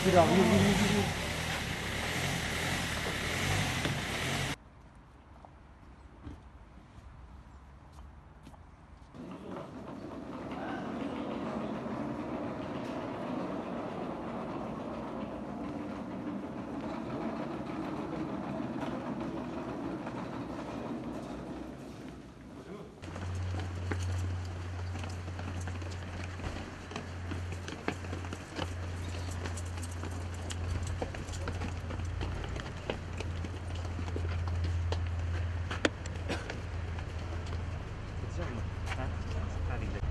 아, 들어. 来，这里的